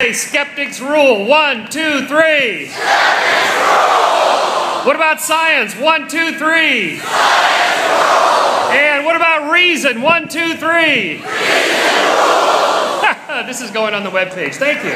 Skeptics rule. One, two, three. Skeptics rule. What about science? One, two, three. Science rule. And what about reason? One, two, three. Reason rule. this is going on the webpage. Thank you.